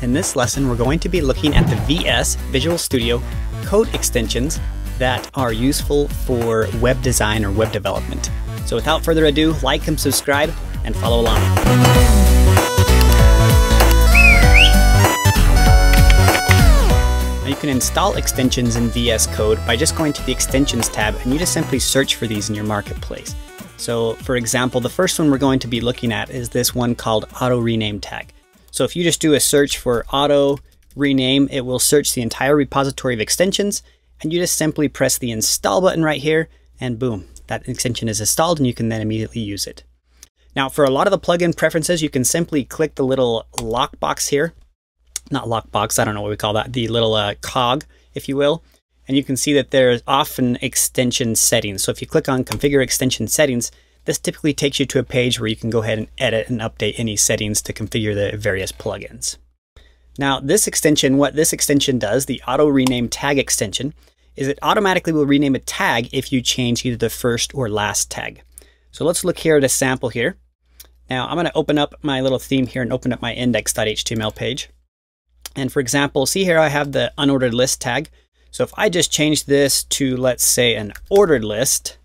In this lesson, we're going to be looking at the VS Visual Studio code extensions that are useful for web design or web development. So without further ado, like and subscribe and follow along. Now you can install extensions in VS Code by just going to the Extensions tab and you just simply search for these in your marketplace. So for example, the first one we're going to be looking at is this one called Auto Rename Tag. So if you just do a search for auto rename, it will search the entire repository of extensions and you just simply press the install button right here and boom, that extension is installed and you can then immediately use it. Now for a lot of the plugin preferences, you can simply click the little lockbox here. Not lockbox, I don't know what we call that, the little uh, cog, if you will. And you can see that there's often extension settings. So if you click on configure extension settings, this typically takes you to a page where you can go ahead and edit and update any settings to configure the various plugins. Now this extension, what this extension does, the auto rename tag extension, is it automatically will rename a tag if you change either the first or last tag. So let's look here at a sample here. Now I'm going to open up my little theme here and open up my index.html page. And for example, see here I have the unordered list tag. So if I just change this to, let's say, an ordered list,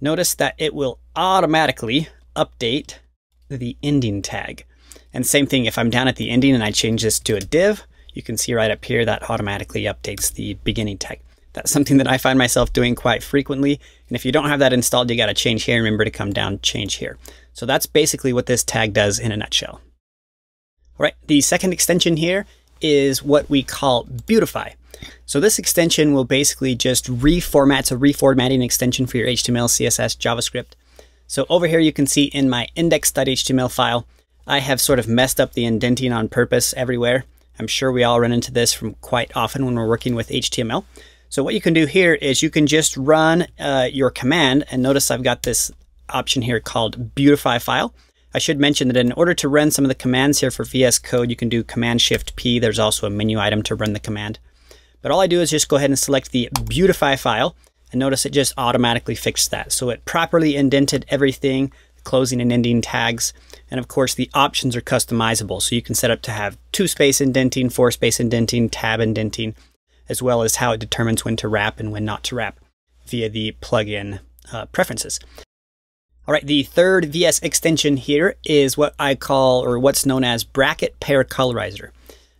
notice that it will automatically update the ending tag. And same thing, if I'm down at the ending and I change this to a div, you can see right up here that automatically updates the beginning tag. That's something that I find myself doing quite frequently. And if you don't have that installed, you got to change here. Remember to come down, change here. So that's basically what this tag does in a nutshell. All right, the second extension here is what we call Beautify. So this extension will basically just reformat, a reformatting extension for your HTML, CSS, JavaScript. So over here you can see in my index.html file, I have sort of messed up the indenting on purpose everywhere. I'm sure we all run into this from quite often when we're working with HTML. So what you can do here is you can just run uh, your command and notice I've got this option here called beautify file. I should mention that in order to run some of the commands here for VS Code, you can do Command Shift P. There's also a menu item to run the command. But all I do is just go ahead and select the Beautify file, and notice it just automatically fixed that. So it properly indented everything, closing and ending tags, and of course the options are customizable. So you can set up to have two space indenting, four space indenting, tab indenting, as well as how it determines when to wrap and when not to wrap via the plugin uh, preferences. All right, the third VS extension here is what I call, or what's known as Bracket Pair Colorizer.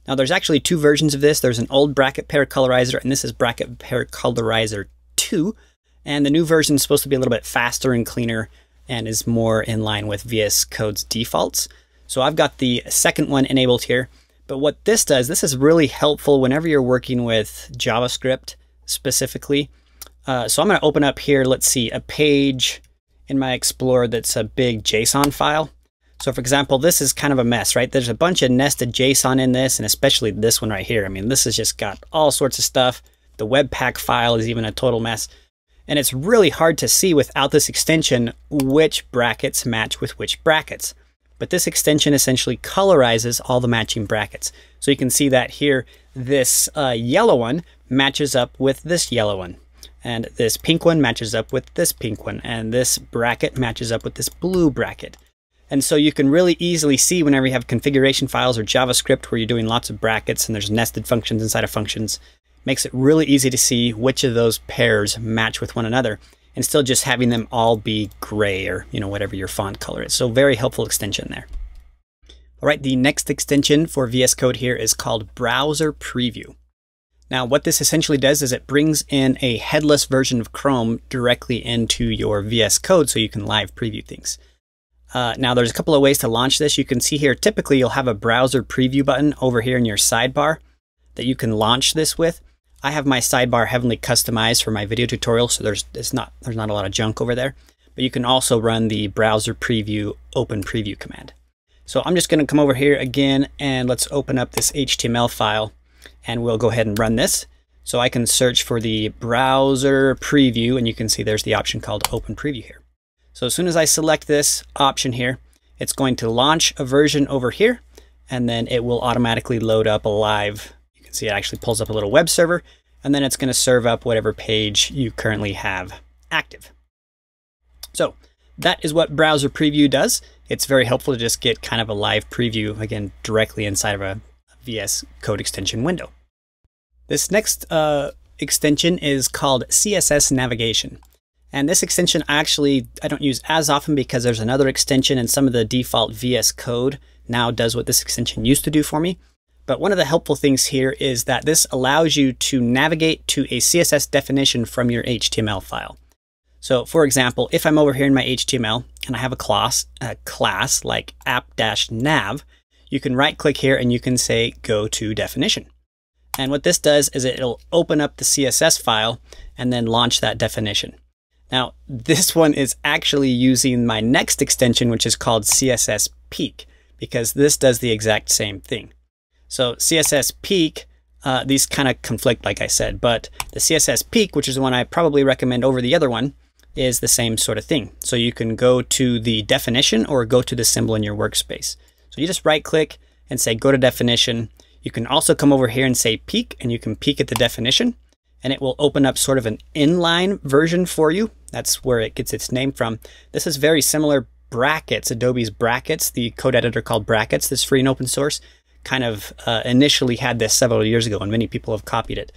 Now there's actually two versions of this. There's an old bracket pair colorizer and this is bracket pair colorizer 2. And the new version is supposed to be a little bit faster and cleaner and is more in line with VS Code's defaults. So I've got the second one enabled here. But what this does, this is really helpful whenever you're working with JavaScript specifically. Uh, so I'm going to open up here, let's see, a page in my Explorer that's a big JSON file. So for example, this is kind of a mess, right? There's a bunch of nested JSON in this, and especially this one right here. I mean, this has just got all sorts of stuff. The Webpack file is even a total mess. And it's really hard to see without this extension which brackets match with which brackets. But this extension essentially colorizes all the matching brackets. So you can see that here, this uh, yellow one matches up with this yellow one. And this pink one matches up with this pink one. And this bracket matches up with this blue bracket. And so you can really easily see whenever you have configuration files or JavaScript where you're doing lots of brackets and there's nested functions inside of functions, makes it really easy to see which of those pairs match with one another and still just having them all be gray or, you know, whatever your font color is. So very helpful extension there. All right, the next extension for VS Code here is called Browser Preview. Now, what this essentially does is it brings in a headless version of Chrome directly into your VS Code so you can live preview things. Uh, now there's a couple of ways to launch this. You can see here, typically you'll have a browser preview button over here in your sidebar that you can launch this with. I have my sidebar heavily customized for my video tutorial, so there's it's not there's not a lot of junk over there. But you can also run the browser preview open preview command. So I'm just going to come over here again and let's open up this HTML file and we'll go ahead and run this. So I can search for the browser preview and you can see there's the option called open preview here. So as soon as I select this option here, it's going to launch a version over here, and then it will automatically load up a live. You can see it actually pulls up a little web server, and then it's going to serve up whatever page you currently have active. So that is what Browser Preview does. It's very helpful to just get kind of a live preview, again, directly inside of a VS Code extension window. This next uh, extension is called CSS Navigation. And this extension actually I don't use as often because there's another extension and some of the default VS Code now does what this extension used to do for me. But one of the helpful things here is that this allows you to navigate to a CSS definition from your HTML file. So for example, if I'm over here in my HTML and I have a class, a class like app-nav, you can right click here and you can say go to definition. And what this does is it'll open up the CSS file and then launch that definition. Now, this one is actually using my next extension, which is called CSS Peek, because this does the exact same thing. So CSS Peek, uh, these kind of conflict, like I said, but the CSS Peek, which is the one I probably recommend over the other one, is the same sort of thing. So you can go to the definition or go to the symbol in your workspace. So you just right click and say go to definition. You can also come over here and say peek and you can peek at the definition and it will open up sort of an inline version for you. That's where it gets its name from. This is very similar brackets, Adobe's brackets, the code editor called brackets, this free and open source kind of uh, initially had this several years ago, and many people have copied it.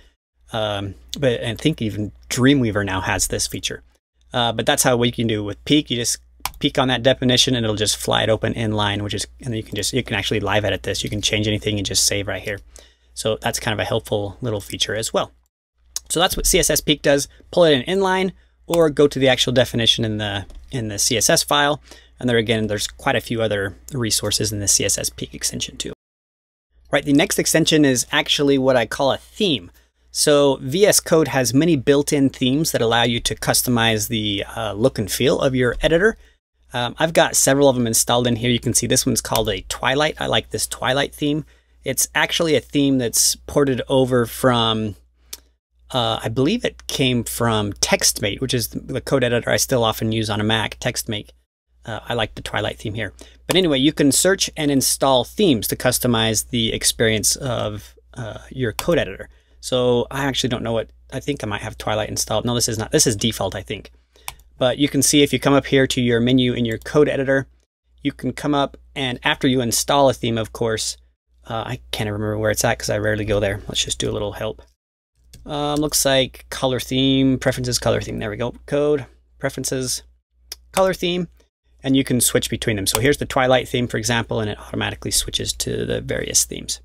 Um, but I think even Dreamweaver now has this feature. Uh, but that's how we can do with Peek. You just peek on that definition, and it'll just fly it open inline, which is, and you can just you can actually live edit this. You can change anything and just save right here. So that's kind of a helpful little feature as well. So that's what CSS Peek does. Pull it in inline, or go to the actual definition in the in the CSS file. And there again, there's quite a few other resources in the CSS Peek extension too. Right, the next extension is actually what I call a theme. So VS Code has many built-in themes that allow you to customize the uh, look and feel of your editor. Um, I've got several of them installed in here. You can see this one's called a Twilight. I like this Twilight theme. It's actually a theme that's ported over from, uh, I believe it came from TextMate, which is the code editor I still often use on a Mac, TextMate. Uh, I like the Twilight theme here. But anyway, you can search and install themes to customize the experience of uh, your code editor. So I actually don't know what, I think I might have Twilight installed. No, this is not, this is default, I think. But you can see if you come up here to your menu in your code editor, you can come up and after you install a theme, of course, uh, I can't remember where it's at because I rarely go there. Let's just do a little help. Um, looks like color theme, preferences, color theme. There we go. Code, preferences, color theme and you can switch between them. So here's the Twilight theme, for example, and it automatically switches to the various themes.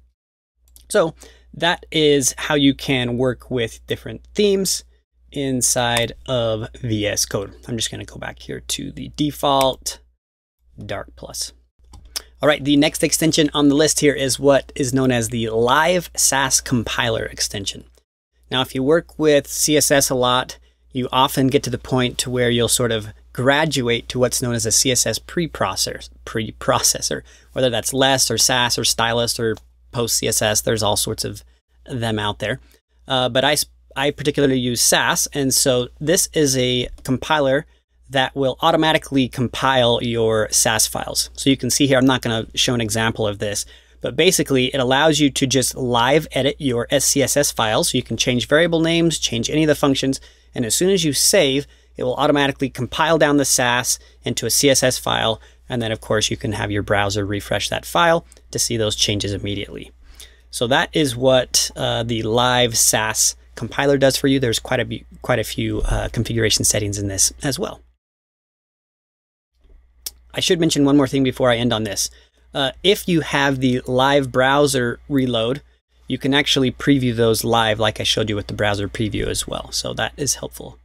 So that is how you can work with different themes inside of VS Code. I'm just going to go back here to the default Dark Plus. All right, the next extension on the list here is what is known as the Live Sass Compiler extension. Now, if you work with CSS a lot, you often get to the point to where you'll sort of graduate to what's known as a CSS preprocessor, preprocessor, whether that's less or Sass or Stylus or Post CSS. There's all sorts of them out there. Uh, but I, I particularly use Sass, and so this is a compiler that will automatically compile your Sass files. So you can see here, I'm not going to show an example of this, but basically it allows you to just live edit your SCSS files. So you can change variable names, change any of the functions, and as soon as you save, it will automatically compile down the Sass into a CSS file. And then, of course, you can have your browser refresh that file to see those changes immediately. So that is what uh, the live Sass compiler does for you. There's quite a, quite a few uh, configuration settings in this as well. I should mention one more thing before I end on this. Uh, if you have the live browser reload, you can actually preview those live like I showed you with the browser preview as well. So that is helpful.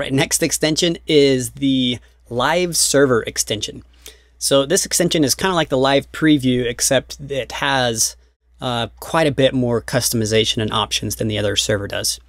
Right, next extension is the live server extension. So this extension is kind of like the live preview, except it has uh, quite a bit more customization and options than the other server does.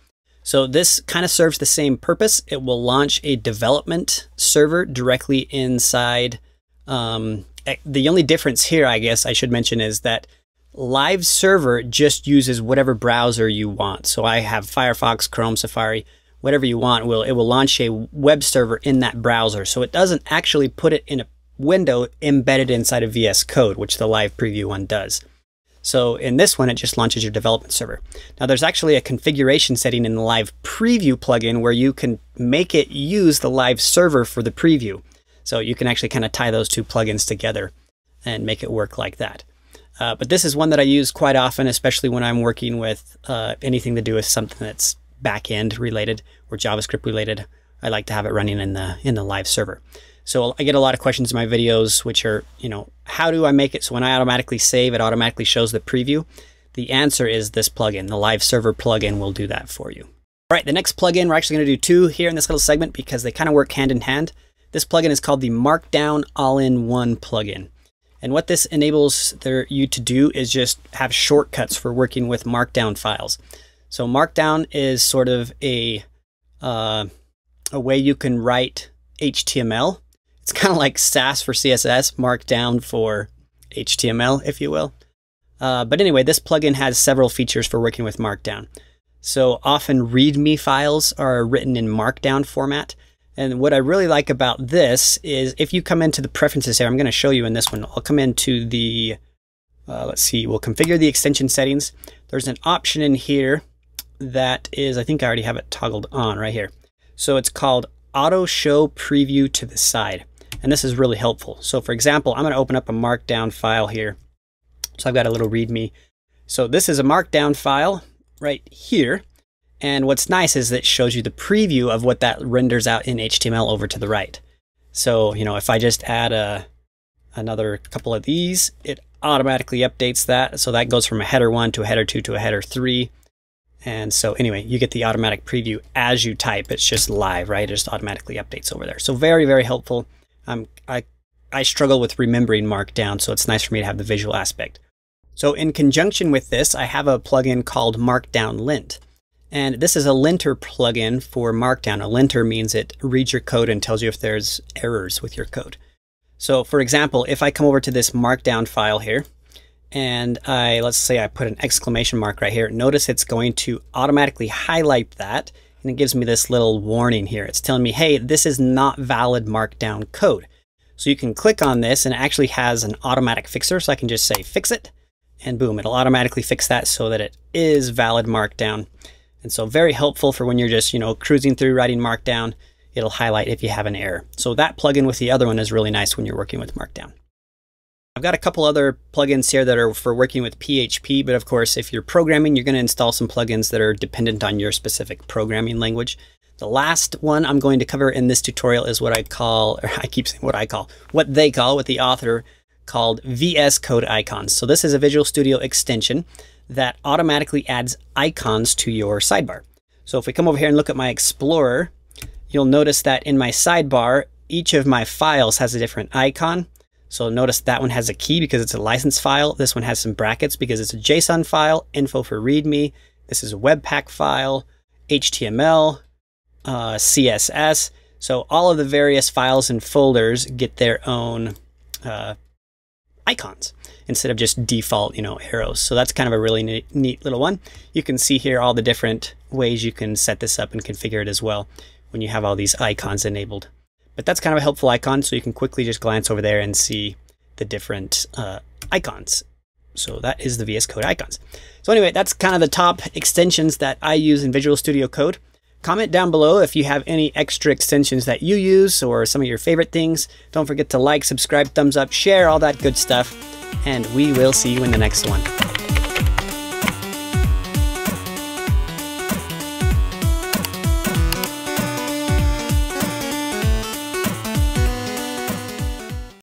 So this kind of serves the same purpose. It will launch a development server directly inside. Um, the only difference here, I guess I should mention, is that Live Server just uses whatever browser you want. So I have Firefox, Chrome, Safari whatever you want, will it will launch a web server in that browser. So it doesn't actually put it in a window embedded inside of VS Code, which the live preview one does. So in this one, it just launches your development server. Now there's actually a configuration setting in the live preview plugin where you can make it use the live server for the preview. So you can actually kind of tie those two plugins together and make it work like that. Uh, but this is one that I use quite often, especially when I'm working with uh, anything to do with something that's backend related or JavaScript related. I like to have it running in the in the live server. So I get a lot of questions in my videos, which are, you know, how do I make it so when I automatically save, it automatically shows the preview? The answer is this plugin. The live server plugin will do that for you. All right, the next plugin, we're actually going to do two here in this little segment because they kind of work hand in hand. This plugin is called the Markdown All-in-One plugin. And what this enables their, you to do is just have shortcuts for working with Markdown files. So Markdown is sort of a, uh, a way you can write HTML it's kind of like Sass for CSS, Markdown for HTML, if you will. Uh, but anyway, this plugin has several features for working with Markdown. So often README files are written in Markdown format. And what I really like about this is if you come into the preferences here, I'm going to show you in this one. I'll come into the, uh, let's see, we'll configure the extension settings. There's an option in here that is, I think I already have it toggled on right here. So it's called Auto Show Preview to the Side. And this is really helpful. So for example, I'm going to open up a markdown file here. So I've got a little readme. So this is a markdown file right here. And what's nice is that it shows you the preview of what that renders out in HTML over to the right. So, you know, if I just add a, another couple of these, it automatically updates that. So that goes from a header one to a header two to a header three. And so anyway, you get the automatic preview as you type. It's just live, right? It just automatically updates over there. So very, very helpful. Um, I, I struggle with remembering Markdown, so it's nice for me to have the visual aspect. So in conjunction with this, I have a plugin called Markdown Lint. And this is a linter plugin for Markdown. A linter means it reads your code and tells you if there's errors with your code. So for example, if I come over to this Markdown file here, and I, let's say I put an exclamation mark right here, notice it's going to automatically highlight that and it gives me this little warning here. It's telling me, hey, this is not valid markdown code. So you can click on this and it actually has an automatic fixer. So I can just say fix it and boom, it'll automatically fix that so that it is valid markdown. And so very helpful for when you're just, you know, cruising through writing markdown, it'll highlight if you have an error. So that plugin with the other one is really nice when you're working with markdown. I've got a couple other plugins here that are for working with PHP, but of course, if you're programming, you're going to install some plugins that are dependent on your specific programming language. The last one I'm going to cover in this tutorial is what I call, or I keep saying what I call, what they call, what the author called VS Code icons. So this is a Visual Studio extension that automatically adds icons to your sidebar. So if we come over here and look at my Explorer, you'll notice that in my sidebar, each of my files has a different icon. So notice that one has a key because it's a license file. This one has some brackets because it's a JSON file, info for README. This is a Webpack file, HTML, uh, CSS. So all of the various files and folders get their own uh, icons instead of just default, you know, arrows. So that's kind of a really neat, neat little one. You can see here all the different ways you can set this up and configure it as well when you have all these icons enabled. But that's kind of a helpful icon, so you can quickly just glance over there and see the different uh, icons. So that is the VS Code icons. So anyway, that's kind of the top extensions that I use in Visual Studio Code. Comment down below if you have any extra extensions that you use or some of your favorite things. Don't forget to like, subscribe, thumbs up, share, all that good stuff. And we will see you in the next one.